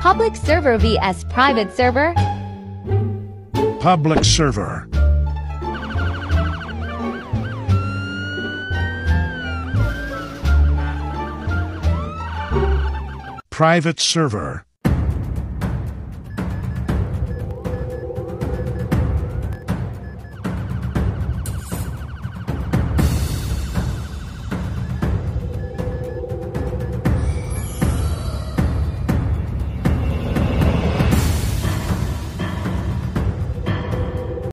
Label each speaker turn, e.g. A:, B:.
A: Public server vs private server.
B: Public server. Private server.